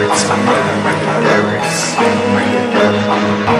Every time, every time, every time, every time.